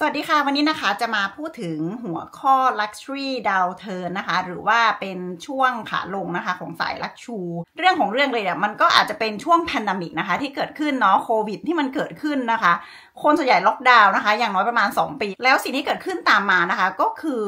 สวัสดีค่ะ วันนี้นะคะจะมาพูดถึงหัวข้อ luxury downturn นะคะ หรือว่าเป็นช่วงขาลงนะคะของสายลักชู เรื่องของเรื่องเลยเนี่ยมันก็อาจจะเป็นช่วงแพนดมิกนะคะ ที่เกิดขึ้นเนาะโควิดที่มันเกิดขึ้นนะคะ คนส่วนใหญ่ล็อกดาวน์นะคะ อย่างน้อยประมาณ 2 ปี แล้วสิ่งที่เกิดขึ้นตามมานะคะ ก็คือ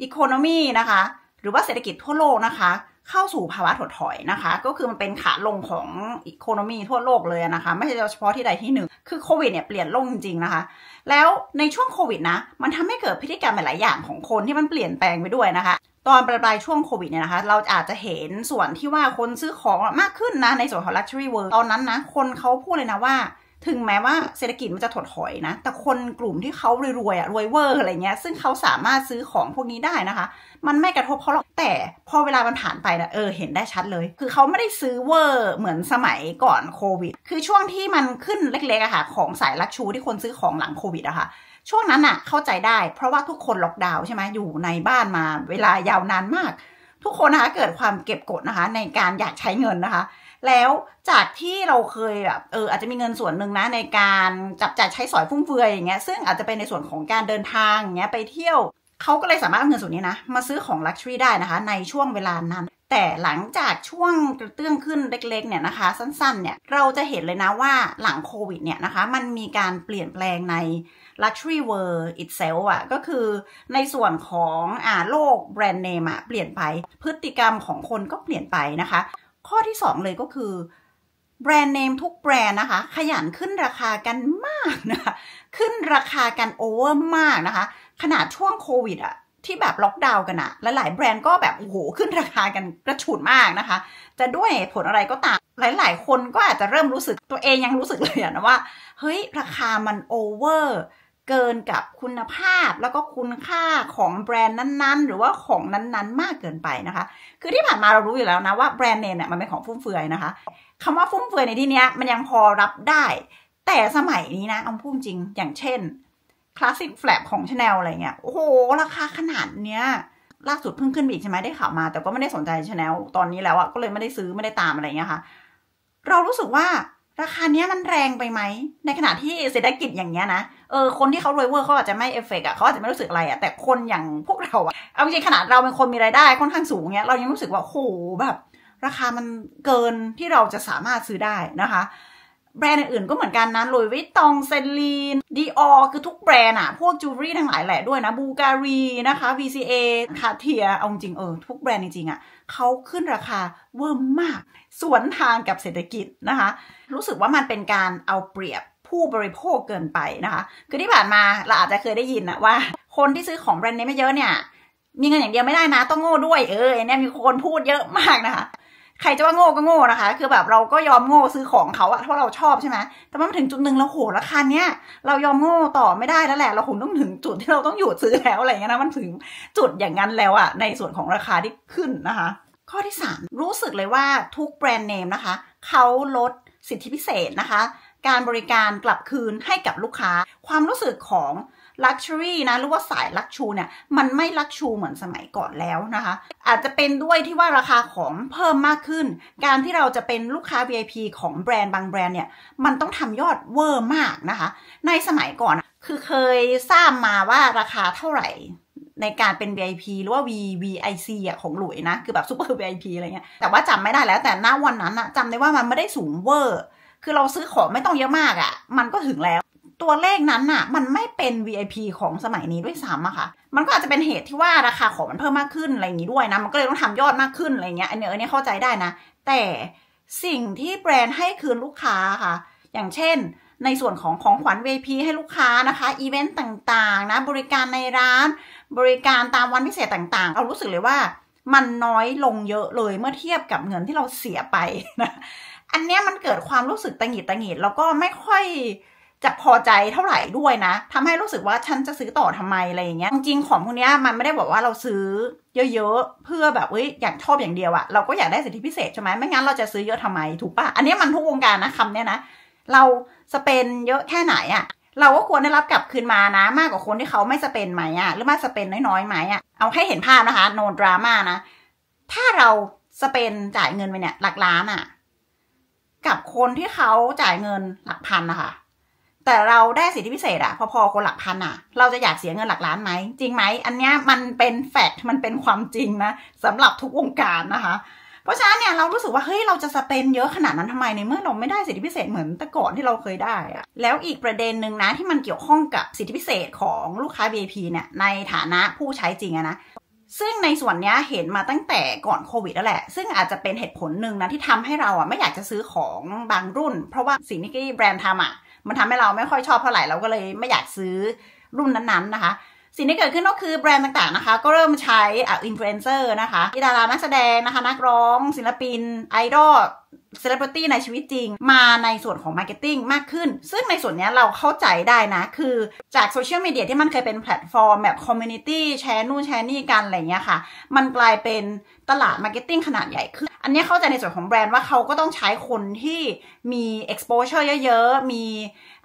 อีโคโนมีนะคะ หรือว่าเศรษฐกิจทั่วโลกนะคะ เข้าสู่ภาวะถดถอยนะคะ ก็คือมันเป็นขาลงของอีโคโนมีทั่วโลกเลยนะคะ ไม่ใช่เฉพาะที่ใดที่หนึ่ง คือโควิดเนี่ยเปลี่ยนโลกจริงๆนะคะ แล้วในช่วงโควิดนะ มันทำให้เกิดพฤติกรรมหลายอย่างของคนที่มันเปลี่ยนแปลงไปด้วยนะคะตอนปลายช่วงโควิดเนี่ยนะคะ เราอาจจะเห็นส่วนที่ว่าคนซื้อของมากขึ้นนะในส่วนของ luxury world ตอนนั้นนะ คนเขาพูดเลยนะว่า ถึงแม้ว่าเศรษฐกิจมันจะถดถอยนะ แต่คนกลุ่มที่เขารวยๆอะรวยเวอร์อะไรเงี้ย ซึ่งเขาสามารถซื้อของพวกนี้ได้นะคะ มันไม่กระทบเขาหรอก แต่พอเวลามันผ่านไปนะเออ เห็นได้ชัดเลย คือเขาไม่ได้ซื้อเวอร์เหมือนสมัยก่อนโควิด คือช่วงที่มันขึ้นเล็กๆอะค่ะ ของสายลักชูที่คนซื้อของหลังโควิดอะค่ะช่วงนั้นอะเข้าใจได้ เพราะว่าทุกคนล็อกดาวน์ใช่ไหมอยู่ในบ้านมาเวลายาวนานมาก ทุกคนนะคะเกิดความเก็บกดนะคะ ในการอยากใช้เงินนะคะ แล้วจากที่เราเคยแบบเอออาจจะมีเงินส่วนหนึ่งนะในการจับจ่ายใช้สอยฟุ่มเฟือยอย่างเงี้ยซึ่งอาจจะเป็นในส่วนของการเดินทางอย่างเงี้ยไปเที่ยวเขาก็เลยสามารถเอาเงินส่วนนี้นะมาซื้อของลักชัวรี่ได้นะคะ ในช่วงเวลานั้น แต่หลังจากช่วงกระเตื้องขึ้นเล็กๆเนี่ยนะคะ สั้นๆเนี่ยเราจะเห็นเลยนะว่าหลังโควิดเนี่ยนะคะ มันมีการเปลี่ยนแปลงใน luxury world itself อะก็คือในส่วนของอ่าโลกแบรนด์เนมอะเปลี่ยนไปพฤติกรรมของคนก็เปลี่ยนไปนะคะ ข้อที่2เลยก็คือแบรนด์เนมทุกแบรนด์นะคะ ขยันขึ้นราคากันมากนะคะขึ้นราคากันโอเวอร์มากนะคะ ขนาดช่วงโควิดอะที่แบบล็อกดาวน์กันอะและหลายแบรนด์ก็แบบโอ้โหขึ้นราคากันกระฉูดมากนะคะ จะด้วยผลอะไรก็ตามหลาย ๆ คนก็อาจจะเริ่มรู้สึกตัวเองยังรู้สึกเลยนะว่า เฮ้ย ราคามันโอเวอร์ เกินกับคุณภาพแล้วก็คุณค่าของแบรนด์นั้นๆ หรือว่าของนั้นๆ มากเกินไปนะคะ คือที่ผ่านมาเรารู้อยู่แล้วนะว่าแบรนด์เนมเนี่ยมันเป็นของฟุ่มเฟือยนะคะคำว่าฟุ่มเฟือยในที่นี้มันยังพอรับได้ แต่สมัยนี้นะเอาพูดจริงอย่างเช่น Classic Flap ของชาแนลอะไรเงี้ยโอ้โห ราคาขนาดเนี้ยล่าสุดเพิ่งขึ้นอีกใช่ไหมได้ข่าวมา แต่ก็ไม่ได้สนใจชาแนลตอนนี้แล้วอะก็เลยไม่ได้ซื้อไม่ได้ตามอะไรเงี้ยค่ะ เรารู้สึกว่า ราคาเนี้ยมันแรงไปไหม ในขณะที่เศรษฐกิจอย่างเงี้ยนะ เออ คนที่เขารวยเวอร์เขาอาจจะไม่เอฟเฟกอะเขาอาจจะไม่รู้สึกอะไรอะแต่คนอย่างพวกเราอะเอาจริงขนาดเราเป็นคนมีรายได้ค่อนข้างสูงเงี้ย เรายังรู้สึกว่าโหแบบ ราคามันเกินที่เราจะสามารถซื้อได้นะคะ แบรนด์อื่นก็เหมือนกันนะ Louis Vuitton Saint Laurent Dior คือทุกแบรนด์อะพวกจูเวลรี่ทั้งหลายแหละด้วยนะ Bvlgariนะคะ VCA Cartier เอาจริงเออทุกแบรนด์จริงๆอะเขาขึ้นราคาเวอร์มาก สวนทางกับเศรษฐกิจนะคะ รู้สึกว่ามันเป็นการเอาเปรียบผู้บริโภคเกินไปนะคะ คือที่ผ่านมาเราอาจจะเคยได้ยินนะว่า คนที่ซื้อของแบรนด์นี้ไม่เยอะเนี่ยมีเงินอย่างเดียวไม่ได้นะต้องโง่ด้วยเออเนี่ยมีคนพูดเยอะมากนะคะ ใครจะว่าโง่ก็โง่นะคะ คือแบบเราก็ยอมโง่ซื้อของเขาอะเพราะเราชอบใช่ไหมแต่มันถึงจุดหนึ่งแล้วโหราคาเนี้ยเรายอมโง่ต่อไม่ได้แล้วแหละเราคงต้องถึงจุดที่เราต้องหยุดซื้อแล้วอะไรเงี้ยนะมันถึงจุดอย่างนั้นแล้วอะในส่วนของราคาที่ขึ้นนะคะ ข้อที่ 3 รู้สึกเลยว่าทุกแบรนด์เนมนะคะเขาลดสิทธิพิเศษนะคะ การบริการกลับคืนให้กับลูกค้า ความรู้สึกของ ลักชัวรี่นะหรือว่าสายลักชูเนี่ยมันไม่ลักชูเหมือนสมัยก่อนแล้วนะคะ อาจจะเป็นด้วยที่ว่าราคาของเพิ่มมากขึ้น การที่เราจะเป็นลูกค้า VIP ของแบรนด์บางแบรนด์เนี่ยมันต้องทำยอดเวอร์มากนะคะ ในสมัยก่อนคือเคยทราบมาว่าราคาเท่าไหร่ในการเป็น VIP หรือว่า VVIC อะของหลุยนะ คือแบบ Super VIP อะไรเงี้ย แต่ว่าจำไม่ได้แล้วแต่ณวันนั้นอะจำได้ว่ามันไม่ได้สูงเวอร์ คือเราซื้อของไม่ต้องเยอะมากอะมันก็ถึงแล้ว ตัวเลขนั้นน่ะ มันไม่เป็น VIP ของสมัยนี้ด้วยซ้ำอะค่ะ มันก็อาจจะเป็นเหตุที่ว่าราคาของมันเพิ่มมากขึ้นอะไรอย่างนี้ด้วยนะ มันก็เลยต้องทำยอดมากขึ้นอะไรเงี้ยอันนี้อันนี้เข้าใจได้นะ แต่สิ่งที่แบรนด์ให้คืนลูกค้าค่ะ อย่างเช่น ในส่วนของของขวัญ VIP ให้ลูกค้านะคะอีเวนต์ต่างๆนะบริการในร้าน บริการตามวันพิเศษต่างๆ เรารู้สึกเลยว่ามันน้อยลงเยอะเลยเมื่อเทียบกับเงินที่เราเสียไปนะอันเนี้ยมันเกิดความรู้สึกตังหิดตังหิดแล้วก็ไม่ค่อย จะพอใจเท่าไหร่ด้วยนะทำให้รู้สึกว่าฉันจะซื้อต่อทำไมอะไรอย่างเงี้ยจริงของพวกนี้มันไม่ได้บอกว่าเราซื้อเยอะๆ เพื่อแบบเอ้ยอยากชอบอย่างเดียวอะเราก็อยากได้สิทธิพิเศษใช่ไหมไม่งั้นเราจะซื้อเยอะทำไมถูกปะอันนี้มันทุกวงการนะคำเนี้ยนะเราสเปนเยอะแค่ไหนอะเราก็ควรได้รับกลับคืนมานะ มากกว่าคนที่เขาไม่สเปนไหมอะหรือมาสเปนน้อยๆไหมอะเอาให้เห็นภาพนะคะโนดราม่านะถ้าเราสเปนจ่ายเงินไปเนี่ยหลักล้านอะกับคนที่เขาจ่ายเงินหลักพันนะคะ แต่เราได้สิทธิพิเศษอะพอๆคนหลักพันอะเราจะอยากเสียเงินหลักล้านไหมจริงไหมอันนี้มันเป็นแฟกต์มันเป็นความจริงนะสำหรับทุกวงการนะคะ เพราะฉะนั้นเนี่ยเรารู้สึกว่าเฮ้ยเราจะสเปนเยอะขนาดนั้นทำไมในเมื่อเราไม่ได้สิทธิพิเศษเหมือนแต่ก่อนที่เราเคยได้อะแล้วอีกประเด็นหนึ่งนะที่มันเกี่ยวข้องกับสิทธิพิเศษของลูกค้า VIP เนี่ยในฐานะผู้ใช้จริงอะนะซึ่งในส่วนนี้เห็นมาตั้งแต่ก่อนโควิดแล้วแหละ ซึ่งอาจจะเป็นเหตุผลหนึ่งนะที่ทำให้เราอะไม่อยากจะซื้อของบางรุ่น เพราะว่าสิ่งที่แบรนด์ทำอะ มันทำให้เราไม่ค่อยชอบเท่าไหร่เราก็เลยไม่อยากซื้อรุ่นนั้นๆนะคะสิ่งที่เกิดขึ้นก็คือแบรนด์ต่างๆนะคะ ก็เริ่มใช้อินฟลูเอนเซอร์นะคะดารานักแสดงนะคะ นักร้อง ศิลปิน ไอดอล เซเลบริตี้ในชีวิตจริง มาในส่วนของ marketing มากขึ้น ซึ่งในส่วนนี้เราเข้าใจได้นะ คือจากโซเชียลมีเดียที่มันเคยเป็นแพลตฟอร์มแบบ community แชร์นู่นแชร์นี่กันอะไรเงี้ยค่ะ มันกลายเป็นตลาด marketing ขนาดใหญ่ขึ้น อันนี้เข้าใจในส่วนของแบรนด์ว่าเขาก็ต้องใช้คนที่มี exposure เยอะๆ มี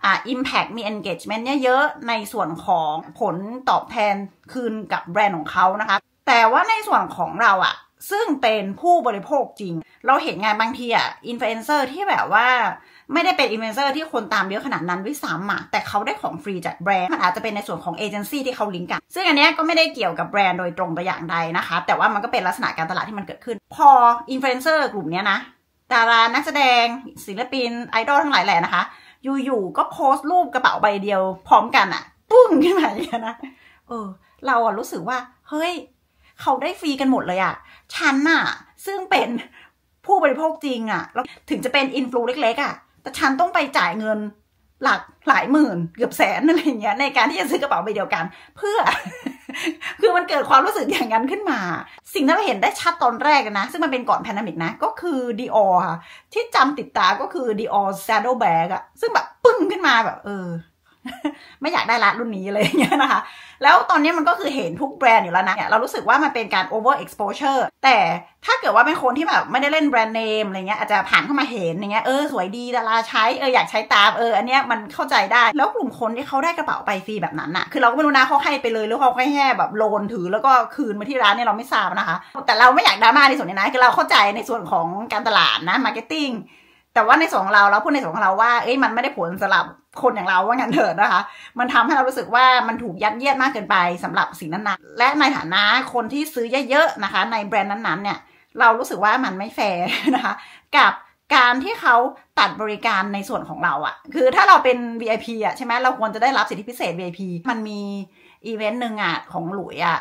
อ่า impact มี engagement เยอะๆ ในส่วนของผลตอบแทนคืนกับแบรนด์ของเขานะคะ แต่ว่าในส่วนของเราอะ ซึ่งเป็นผู้บริโภคจริง เราเห็นงานบางทีอะอินฟลูเอนเซอร์ที่แบบว่าไม่ได้เป็นอินฟลูเอนเซอร์ที่คนตามเยอะขนาดนั้นด้วยซ้ำอะแต่เขาได้ของฟรีจากแบรนด์มันอาจจะเป็นในส่วนของเอเจนซี่ที่เขาลิงก์กัน ซึ่งอันนี้ก็ไม่ได้เกี่ยวกับแบรนด์โดยตรงแต่อย่างใดนะคะ แต่ว่ามันก็เป็นลักษณะการตลาดที่มันเกิดขึ้น พออินฟลูเอนเซอร์กลุ่มนี้นะดารานักแสดงศิลปินไอดอลทั้งหลายแหละนะคะอยู่ๆก็โพสต์รูปกระเป๋าใบเดียว พร้อมกันอะปุ้งขึ้นมาอย่างนี้นะเออเราอะรู้สึกว่าเฮ้ย เขาได้ฟรีกันหมดเลยอะฉันอะซึ่งเป็นผู้บริโภคจริงอะแล้วถึงจะเป็นอินฟลูเล็กๆอะแต่ฉันต้องไปจ่ายเงินหลักหลายหมื่นเกือบแสนอะไรเงี้ยในการที่จะซื้อกระเป๋าใบเดียวกัน เพื่อ คือมันเกิดความรู้สึกอย่างนั้นขึ้นมา สิ่งที่เราเห็นได้ชัดตอนแรกนะ ซึ่งมันเป็นก่อน pandemic นะ ก็คือ Dior ค่ะ ที่จำติดตาก็คือดีออ Saddle Bag อะซึ่งแบบปึ้งขึ้นมาแบบ เออ ไม่อยากได้ละรุ่นนี้เลยอย่างเงี้ยนะคะ แล้วตอนนี้มันก็คือเห็นทุกแบรนด์อยู่แล้วนะเนี่ยเรารู้สึกว่ามันเป็นการ over exposure แต่ถ้าเกิดว่าเป็นคนที่แบบไม่ได้เล่นแบรนด์เนมอะไรเงี้ยอาจจะผ่านเข้ามาเห็นอย่างเงี้ยเออสวยดีดาราใช้เอออยากใช้ตามเอออันเนี้ยมันเข้าใจได้ แล้วกลุ่มคนที่เขาได้กระเป๋าไปฟรีแบบนั้นอะคือเราก็ไม่รู้นะเขาให้ไปเลยหรือเขาแค่แค่แบบ loan ถือแล้วก็คืนมาที่ร้านเนี่ยเราไม่ทราบนะคะ แต่เราไม่อยากดราม่าในส่วนนี้นะคือเราเข้าใจในส่วนของการตลาดนะ marketing แต่ว่าในส่วนของเราเราพูดในส่วนของเราว่าเอ้ยมันไม่ได้ผลสำหรับ คนอย่างเราว่างั้นเถิดนะคะ มันทำให้เรารู้สึกว่ามันถูกยัดเยียดมากเกินไปสำหรับสิ่งนั้นๆ และในฐานะคนที่ซื้อเยอะๆนะคะ ในแบรนด์นั้นๆเนี่ย เรารู้สึกว่ามันไม่แฟร์นะคะ กับการที่เขาตัดบริการในส่วนของเราอะคือถ้าเราเป็น VIP อะใช่ไหมเราควรจะได้รับสิทธิพิเศษ VIP มันมีอีเวนต์หนึ่งอะของหลุยอะ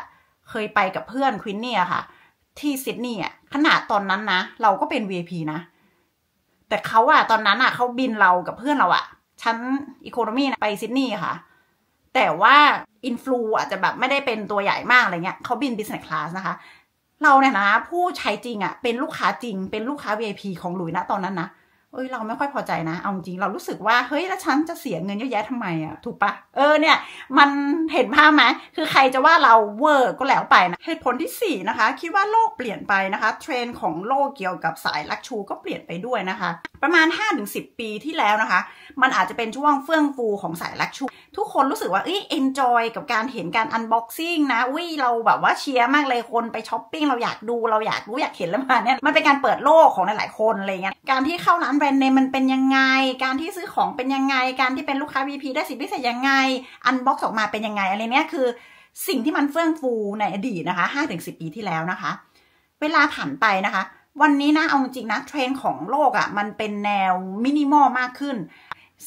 เคยไปกับเพื่อนควินนี่อะค่ะ ที่ซิดนีย์อะขนาดตอนนั้นนะ เราก็เป็น VIP นะ แต่เขาอะตอนนั้นอะเขาบินเรากับเพื่อนเราอะ ชั้น economy ไปซิดนีย์ค่ะ แต่ว่าอินฟลูอาจจะแบบไม่ได้เป็นตัวใหญ่มากอะไรเงี้ยเขาบิน business class นะคะ เราเนี่ยนะ ผู้ใช้จริงอะ่ะเป็นลูกค้าจริงเป็นลูกค้า VIP ของหลุยนะตอนนั้นนะ เอ้ยเราไม่ค่อยพอใจนะ เอาจริงเรารู้สึกว่าเฮ้ยแล้วฉันจะเสียเงินเยอะแยะทำไมอะ่ะถูกปะเออเนี่ย มันเห็นภาพไหมคือใครจะว่าเราเวอร์ก็แล้วไปนะเหตุผลที่ 4 นะคะ คิดว่าโลกเปลี่ยนไปนะคะ เทรนด์ของโลกเกี่ยวกับสาย luxu ก็เปลี่ยนไปด้วยนะคะ ประมาณ 5-10 ปีที่แล้วนะคะ มันอาจจะเป็นช่วงเฟื่องฟูของสาย luxu ทุกคนรู้สึกว่าเอ้ย enjoy กับการเห็นการ unboxing นะอุ้ยเราแบบว่าเชียร์มากเลยคนไปช้อปปิ้งเราอยากดูเราอยากรู้อยากเห็นแล้วมาเนี่ยมันเป็นการเปิดโลกของหลายๆคนอะไรเงี้ยการที่เข้าร้านแบรนด์เนมมันเป็นยังไง การที่ซื้อของเป็นยังไง การที่เป็นลูกค้า VIP ได้สิทธิพิเศษยังไง unbox ออกมาเป็นยังไงอะไรเนี้ยคือ สิ่งที่มันเฟื่องฟูในอดีตนะคะ5-10ปีที่แล้วนะคะ เวลาผ่านไปนะคะ วันนี้นะเอาจริงนะเทรนด์ของโลกอะ่ะมันเป็นแนวมินิมอลมากขึ้น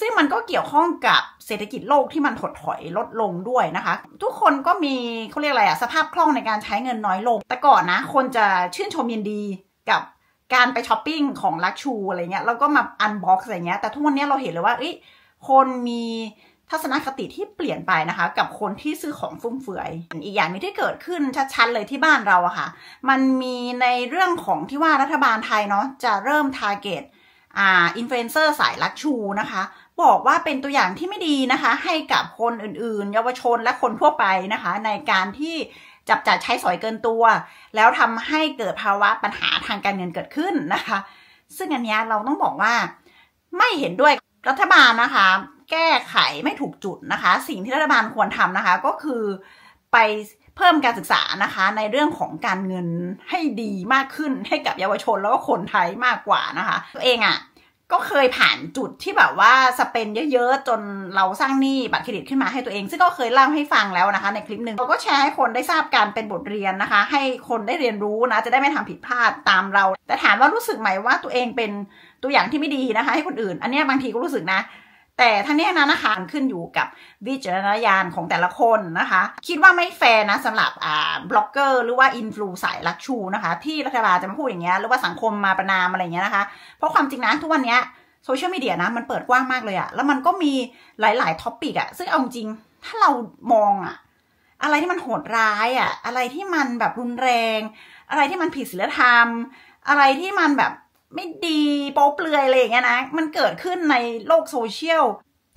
ซึ่งมันก็เกี่ยวข้องกับเศรษฐกิจโลกที่มันถดถอยลดลงด้วยนะคะ ทุกคนก็มีเขาเรียกอะไรอะสภาพคล่องในการใช้เงินน้อยลง แต่ก่อนนะ คนจะชื่นชมยินดีกับ การไปช้อปปิ้งของ luxu อะไรเงี้ยแล้วก็มา unbox อะไรเงี้ยแต่ทุกวันนี้เราเห็นเลยว่าเอ้ยคนมีทัศนคติที่เปลี่ยนไปนะคะ กับคนที่ซื้อของฟุ่มเฟือยอีกอย่างนึงที่เกิดขึ้นชัดๆเลยที่บ้านเราอะค่ะ มันมีในเรื่องของที่ว่ารัฐบาลไทยเนาะจะเริ่ม target อ่าอินฟลูเอนเซอร์สาย luxu นะคะ บอกว่าเป็นตัวอย่างที่ไม่ดีนะคะ ให้กับคนอื่นๆ เยาวชนและคนทั่วไปนะคะ ในการที่ จับจ่ายใช้สอยเกินตัว แล้วทำให้เกิดภาวะปัญหาทางการเงินเกิดขึ้นนะคะ ซึ่งอันนี้เราต้องบอกว่าไม่เห็นด้วยรัฐบาลนะคะ แก้ไขไม่ถูกจุดนะคะ สิ่งที่รัฐบาลควรทำนะคะ ก็คือไปเพิ่มการศึกษานะคะ ในเรื่องของการเงินให้ดีมากขึ้นให้กับเยาวชนแล้วก็คนไทยมากกว่านะคะ ตัวเองอะ่ะ ก็เคยผ่านจุดที่แบบว่าสเปนเยอะๆ จนเราสร้างหนี้บัตรเครดิตขึ้นมาให้ตัวเอง ซึ่งก็เคยเล่าให้ฟังแล้วนะคะ ในคลิปหนึ่งเราก็แชร์ให้คนได้ทราบการเป็นบทเรียนนะคะ ให้คนได้เรียนรู้นะ จะได้ไม่ทำผิดพลาดตามเรา แต่ถามว่ารู้สึกไหมว่าตัวเองเป็นตัวอย่างที่ไม่ดีนะคะ ให้คนอื่น อันนี้บางทีก็รู้สึกนะ แต่ทั้งนี้นะนะคะขึ้นอยู่กับวิจารณญาณของแต่ละคนนะคะ คิดว่าไม่แฟร์นะสำหรับอ่าบล็อกเกอร์หรือว่าอินฟลูสาย luxu นะคะ ที่รัฐบาลจะมาพูดอย่างเงี้ยหรือว่าสังคมมาประณามอะไรเงี้ยนะคะ เพราะความจริงนะทุกวันเนี้ยโซเชียลมีเดียนะมันเปิดกว้างมากเลยอะแล้วมันก็มีหลาย ๆ topic อะซึ่งเอาจริง ถ้าเรามองอะอะไรที่มันโหดร้ายอะอะไรที่มันแบบรุนแรง อะไรที่มันผิดศีลธรรม อะไรที่มันแบบ ไม่ดีโป๊เปลือยอะไรอย่างเงี้ยนะ มันเกิดขึ้นในโลกโซเชียล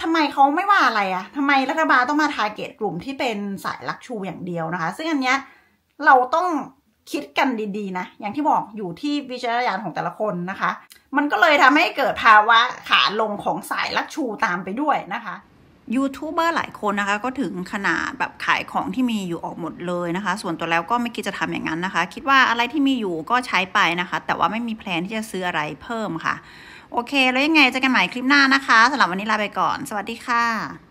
ทำไมเขาไม่ว่าอะไรอะทำไมรัฐบาลต้องมา target กลุ่มที่เป็นสาย luxu อย่างเดียวนะคะ ซึ่งอันเนี้ยเราต้องคิดกันดีๆนะ อย่างที่บอกอยู่ที่วิจารณญาณของแต่ละคนนะคะ มันก็เลยทำให้เกิดภาวะขาลงของสายลักชูตามไปด้วยนะคะ ยูทูบเบอร์หลายคนนะคะ ก็ถึงขนาดแบบขายของที่มีอยู่ออกหมดเลยนะคะ ส่วนตัวแล้วก็ไม่คิดจะทำอย่างนั้นนะคะ คิดว่าอะไรที่มีอยู่ก็ใช้ไปนะคะ แต่ว่าไม่มีแพลนที่จะซื้ออะไรเพิ่มค่ะ โอเค แล้วยังไงเจอกันใหม่คลิปหน้านะคะสำหรับวันนี้ลาไปก่อน สวัสดีค่ะ